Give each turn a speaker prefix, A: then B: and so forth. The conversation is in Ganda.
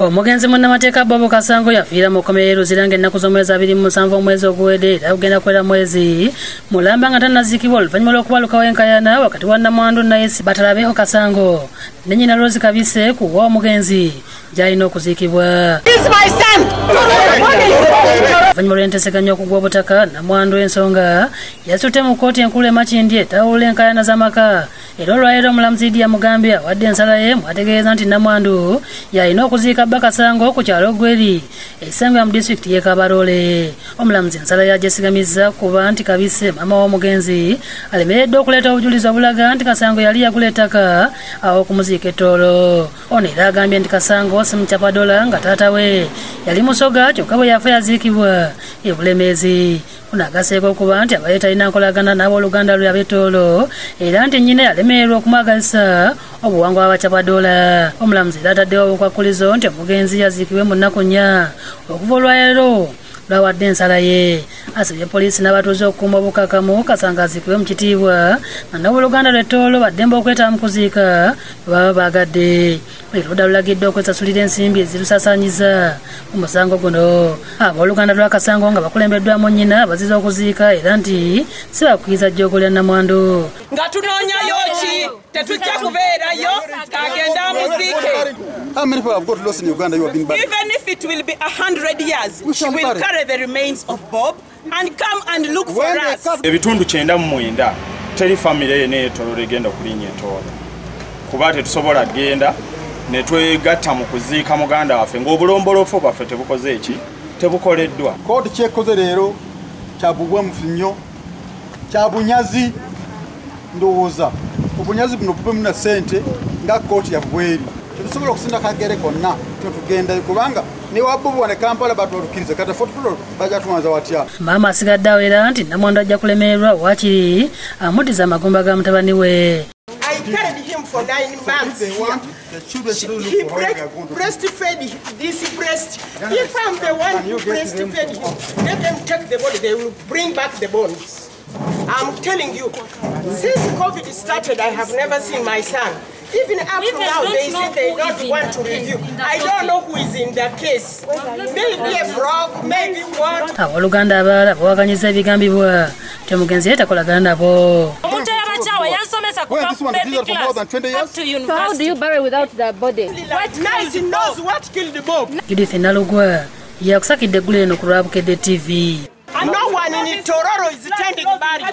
A: omugenzi munnamateeka bobo kasango yafiira mu kkomera eruzira ng'ennaku z'omwezi abiri mu musanvu omwezi oguwedde era kugenda kwera mwezi mulamba nga tannaziikibwa oluvannyuma lw'okubalukawo enkayana wakati wa namwandu nayesi batalabeho kasango. Ne nnyina rosi kabise kuwa omugenzi gy'alina okuziikibwa. Oluvannyuma lw'enteeseganya okugwa obutaka namwandu ensonga yasitutte mu kkooti enkulu emakindi etawulula enkayana z'amaka era olwaleero omulamuzi idiya mugambe awadde ensala ye mwategeeza nti namwandu yalina okuziika bba kasango ku kyalo gweri ekisango mu disitulikiti y'e kabarole. Omulamuzi ensala yagyesigamizza kuba nti kabise maama w'omugenzi alemeredde okuleeta obujulizi obulaga nti kasango yali yagula ettaka awo okumuziika ettoolo. Ono era agambye nti kasango si mukyapadola nga taata we. Yali musoga kyokka bwe yafa yaziikibwa ebulemeezi kuno agaseeko okuba nti abaye talina nkolagana n'abooluganda lwe ab'ettoolo era nti nnyina yalemererwa okumwagazisa obuwangwa bw'abakyapadola omulamuzi era ataddewo obukwakulizo nti omugenzi yaziikibwe mu nnaku nnya. Okuva olwaleero lwawadde ensala ye. Asabye poliisi n'abatuuze okukuuma obukakamu kasanga aziikibwe mu kitiibwa nga n'obooluganda lw'ettoolo baddembe okwetaba mu kuziika bwe baba baagadde oludda lulagidde okwesasulira ensimbi ezirusasanyiza mu musango guno abooluganda lwa kasango nga bakulembeddwamu nnyina baziza okuziika era nti si bakkiriza jjogolya namwandu
B: nga tunoonyayo ki? Tetujja kubeerayo? Kagenda amuziike.
C: How many people have got lost in Uganda? You have been buried.
B: even it will be a hundred years. She will carry the remains of bob and come and look for
C: When they
B: us.
D: ebitundu kyenda mu mwenda teri famire yena etololo egenda okulinnya etoola. Kuba tetusobola genda ne twegatta mu kuziika muganda waffe ng'obulombolofu bwaffe tebukoze eki? Tebukoleddwa.
C: Kooti kyekoze leero kyabubwemufu nnyo kya bunyazi ndowooza. Obunyazi buno bube muna ssente nga kooti yabweri tetusobola okusinda kagere konna totugenda kubanga newabubwa ne kampala batwalukiriza kati ffe tutulo bajatuwanza watya
A: maama asigadde awo era nti namwandu ajja kulemererwa waakiri amuddiza amagumba ga mutabani we
B: i carried him for nine months
C: They want the children to
B: He breast, breastfed this breast. If I'm the one who breastfed him, let them take the body. They will bring back the bones. I'm telling you, since COVID started, I have never seen my son. Even up to now, they say they don't want to review. I don't know who is in the case. Maybe a frog, maybe what.
A: abooluganda abalala bawaganyiza ebigambibwa nti omugenzi ye takolagana nabo
E: omuntu eyabakyawa yansomesa
C: Well, this one has been
E: baby
C: there for more than 20 years.
E: up to
F: So how do you bury without the body?
B: Like Nancy knows what killed Bob.
A: judith nalugwa yakusakidde eggulu eno ku lwabukedde tv
B: Tororo is tending body.